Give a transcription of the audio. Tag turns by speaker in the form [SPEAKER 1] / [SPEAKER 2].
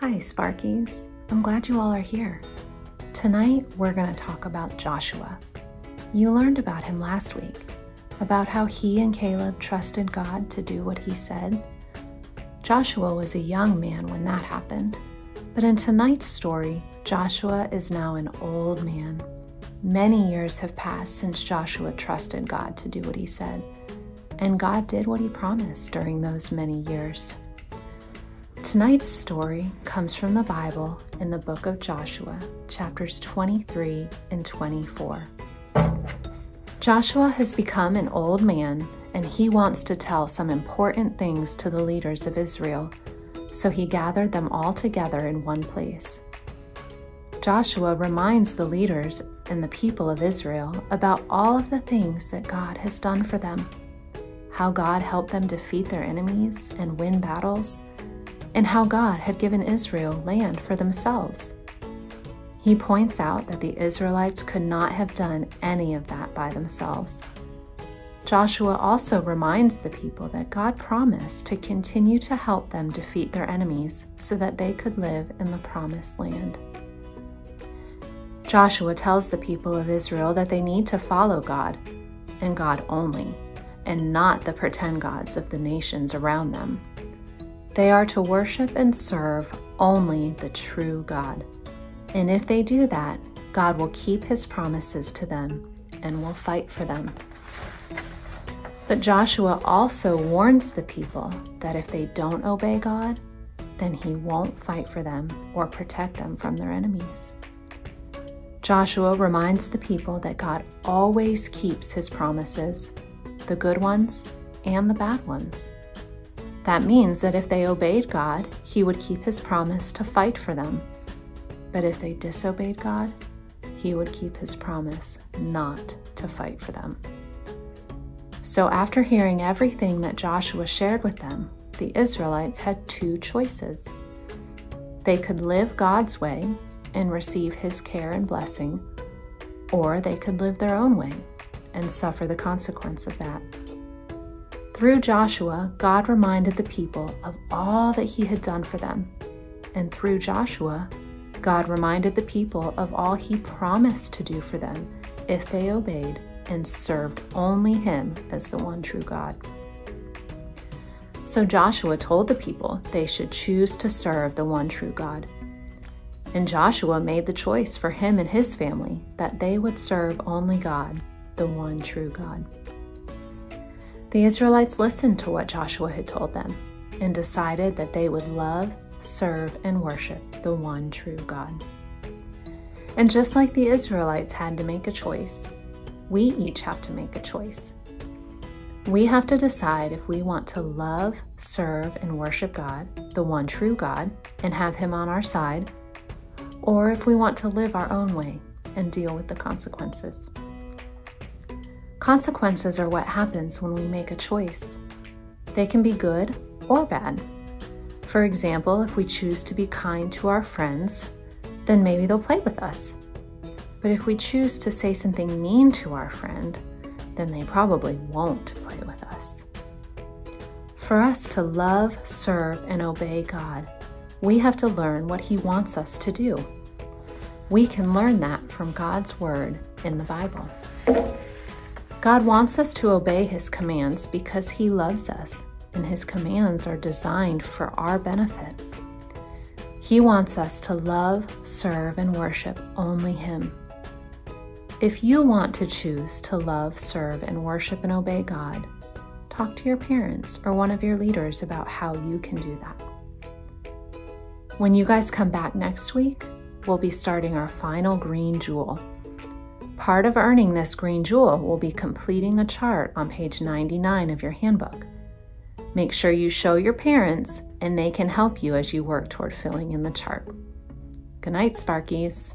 [SPEAKER 1] Hi, Sparkies. I'm glad you all are here. Tonight, we're going to talk about Joshua. You learned about him last week, about how he and Caleb trusted God to do what he said. Joshua was a young man when that happened, but in tonight's story, Joshua is now an old man. Many years have passed since Joshua trusted God to do what he said, and God did what he promised during those many years. Tonight's story comes from the Bible in the book of Joshua, chapters 23 and 24. Joshua has become an old man and he wants to tell some important things to the leaders of Israel, so he gathered them all together in one place. Joshua reminds the leaders and the people of Israel about all of the things that God has done for them, how God helped them defeat their enemies and win battles, and how God had given Israel land for themselves. He points out that the Israelites could not have done any of that by themselves. Joshua also reminds the people that God promised to continue to help them defeat their enemies so that they could live in the promised land. Joshua tells the people of Israel that they need to follow God, and God only, and not the pretend gods of the nations around them. They are to worship and serve only the true God. And if they do that, God will keep his promises to them and will fight for them. But Joshua also warns the people that if they don't obey God, then he won't fight for them or protect them from their enemies. Joshua reminds the people that God always keeps his promises, the good ones and the bad ones. That means that if they obeyed God, he would keep his promise to fight for them. But if they disobeyed God, he would keep his promise not to fight for them. So after hearing everything that Joshua shared with them, the Israelites had two choices. They could live God's way and receive his care and blessing, or they could live their own way and suffer the consequence of that. Through Joshua, God reminded the people of all that he had done for them. And through Joshua, God reminded the people of all he promised to do for them if they obeyed and served only him as the one true God. So Joshua told the people they should choose to serve the one true God. And Joshua made the choice for him and his family that they would serve only God, the one true God. The Israelites listened to what Joshua had told them and decided that they would love, serve, and worship the one true God. And just like the Israelites had to make a choice, we each have to make a choice. We have to decide if we want to love, serve, and worship God, the one true God, and have Him on our side, or if we want to live our own way and deal with the consequences. Consequences are what happens when we make a choice. They can be good or bad. For example, if we choose to be kind to our friends, then maybe they'll play with us. But if we choose to say something mean to our friend, then they probably won't play with us. For us to love, serve, and obey God, we have to learn what He wants us to do. We can learn that from God's Word in the Bible. God wants us to obey His commands because He loves us, and His commands are designed for our benefit. He wants us to love, serve, and worship only Him. If you want to choose to love, serve, and worship and obey God, talk to your parents or one of your leaders about how you can do that. When you guys come back next week, we'll be starting our final green jewel. Part of earning this green jewel will be completing a chart on page 99 of your handbook. Make sure you show your parents and they can help you as you work toward filling in the chart. Good night, Sparkies.